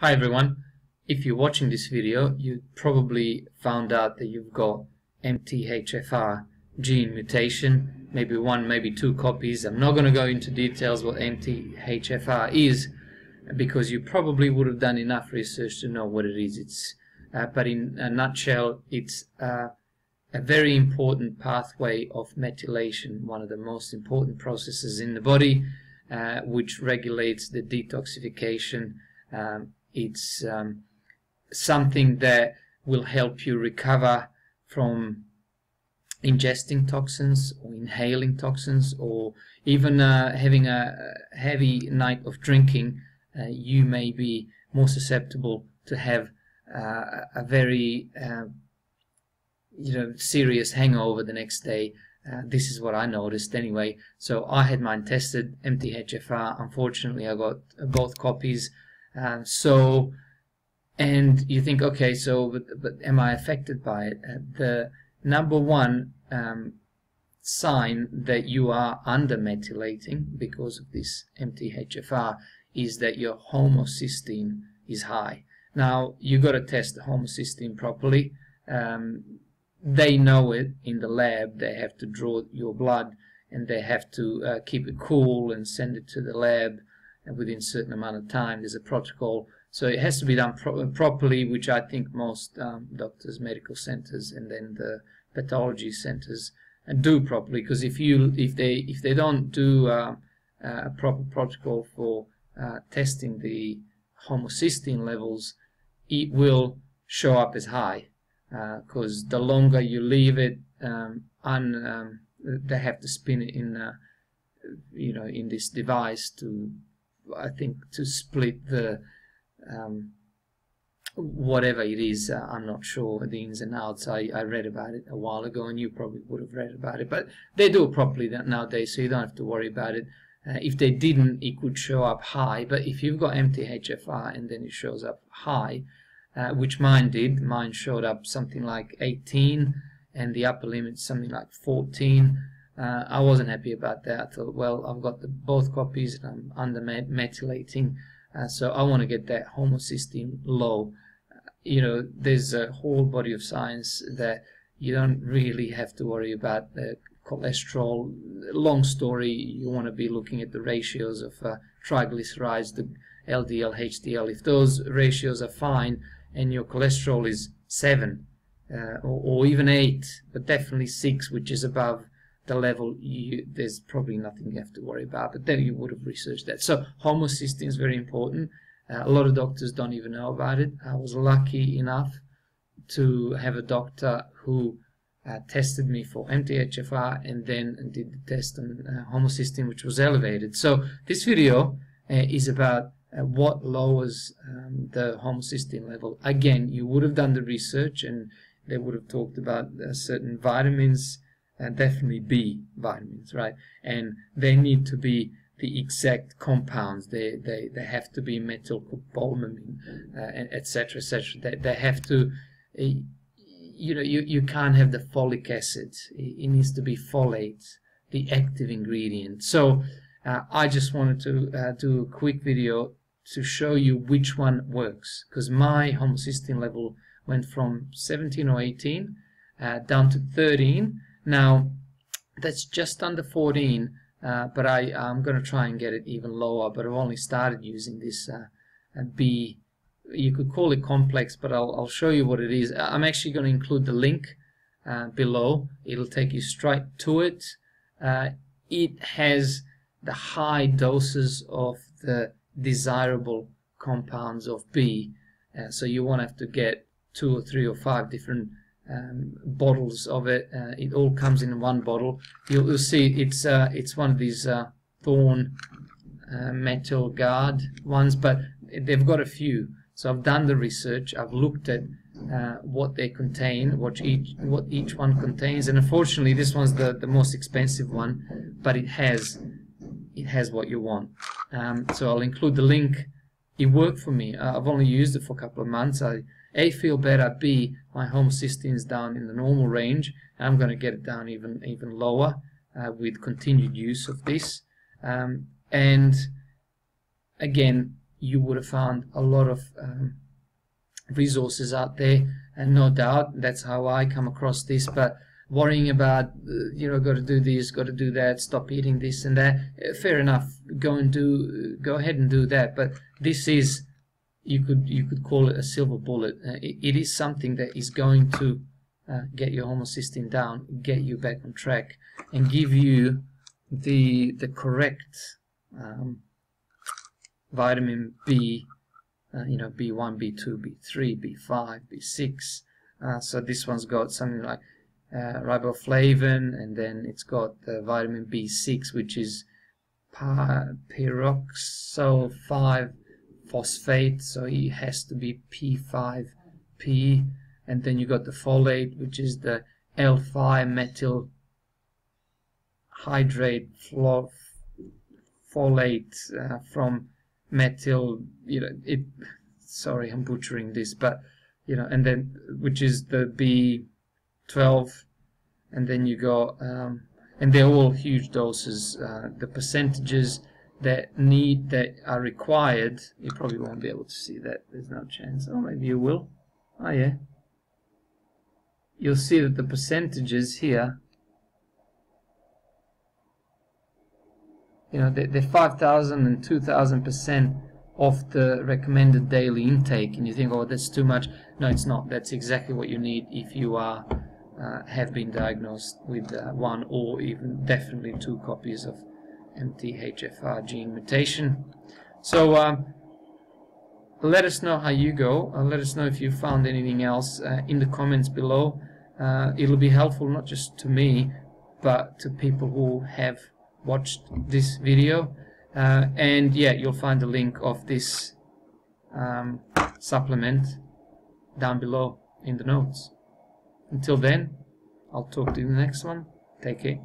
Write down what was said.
Hi everyone. If you're watching this video, you probably found out that you've got MTHFR gene mutation, maybe one, maybe two copies. I'm not going to go into details what MTHFR is because you probably would have done enough research to know what it is. It's, uh, but in a nutshell, it's uh, a very important pathway of methylation, one of the most important processes in the body, uh, which regulates the detoxification um, it's um, something that will help you recover from ingesting toxins or inhaling toxins or even uh, having a heavy night of drinking uh, you may be more susceptible to have uh, a very uh, you know serious hangover the next day. Uh, this is what I noticed anyway. So I had mine tested MTHFR unfortunately I got both copies uh, so, and you think, okay, so but, but am I affected by it? Uh, the number one um, sign that you are under methylating because of this MTHFR is that your homocysteine is high. Now you got to test the homocysteine properly. Um, they know it in the lab. They have to draw your blood and they have to uh, keep it cool and send it to the lab within certain amount of time. There's a protocol. So it has to be done pro properly, which I think most um, doctors, medical centers, and then the pathology centers and do properly. Because if you if they if they don't do uh, a proper protocol for uh, testing the homocysteine levels, it will show up as high. Because uh, the longer you leave it, um, un, um, they have to spin it in, uh, you know, in this device to I think to split the um, whatever it is, uh, I'm not sure the ins and outs. I, I read about it a while ago, and you probably would have read about it. But they do it properly nowadays, so you don't have to worry about it. Uh, if they didn't, it could show up high. But if you've got MTHFR and then it shows up high, uh, which mine did, mine showed up something like 18, and the upper limit something like 14. Uh, I wasn't happy about that. I thought, well, I've got the, both copies and I'm under methylating, uh, so I want to get that homocysteine low. Uh, you know, there's a whole body of science that you don't really have to worry about the cholesterol. Long story, you want to be looking at the ratios of uh, triglycerides, the LDL, HDL. If those ratios are fine and your cholesterol is 7 uh, or, or even 8, but definitely 6, which is above the level, you, there's probably nothing you have to worry about. But then you would have researched that. So homocysteine is very important. Uh, a lot of doctors don't even know about it. I was lucky enough to have a doctor who uh, tested me for MTHFR and then did the test on uh, homocysteine, which was elevated. So this video uh, is about uh, what lowers um, the homocysteine level. Again, you would have done the research and they would have talked about uh, certain vitamins and definitely B vitamins, right? And they need to be the exact compounds. They they, they have to be methylcobalamin, uh, etc. etc. They, they have to, uh, you know, you, you can't have the folic acid. It, needs to be folate, the active ingredient. So uh, I just wanted to uh, do a quick video to show you which one works because my homocysteine level went from 17 or 18 uh, down to 13 now, that's just under 14, uh, but I, I'm going to try and get it even lower, but I've only started using this uh, B, you could call it complex, but I'll, I'll show you what it is. I'm actually going to include the link uh, below. It'll take you straight to it. Uh, it has the high doses of the desirable compounds of B, uh, so you won't have to get two or three or five different um, bottles of it. Uh, it all comes in one bottle. You'll, you'll see it's uh, it's one of these uh, Thorne uh, Methyl-Guard ones, but they've got a few. So I've done the research. I've looked at uh, what they contain, what each what each one contains, and unfortunately, this one's the the most expensive one, but it has it has what you want. Um, so I'll include the link. It worked for me. Uh, I've only used it for a couple of months. I a, feel better, B, my homocysteine is down in the normal range. I'm going to get it down even, even lower uh, with continued use of this. Um, and again, you would have found a lot of um, resources out there, and no doubt that's how I come across this. But worrying about uh, you know got to do this, got to do that, stop eating this and that, uh, fair enough. Go and do, go ahead and do that. But this is you could you could call it a silver bullet. Uh, it, it is something that is going to uh, get your homocysteine down, get you back on track, and give you the the correct um, vitamin B, uh, you know, B1, B2, B3, B5, B6. Uh, so this one's got something like uh, riboflavin, and then it's got the vitamin B6, which is pyroxal 5 phosphate, so it has to be P5P, and then you got the folate, which is the L5 methyl hydrate folate uh, from methyl you know it sorry i'm butchering this but you know and then which is the b12 and then you go um, and they're all huge doses uh, the percentages that need that are required you probably won't be able to see that there's no chance oh maybe you will oh yeah you'll see that the percentages here you know, they're 5,000 and 2,000 percent of the recommended daily intake, and you think, oh, that's too much. No, it's not. That's exactly what you need if you are uh, have been diagnosed with uh, one or even definitely two copies of MTHFR gene mutation. So um, let us know how you go. Uh, let us know if you found anything else uh, in the comments below. Uh, it'll be helpful not just to me, but to people who have watched this video and yeah you'll find the link of this um, supplement down below in the notes until then I'll talk to you in the next one. Take care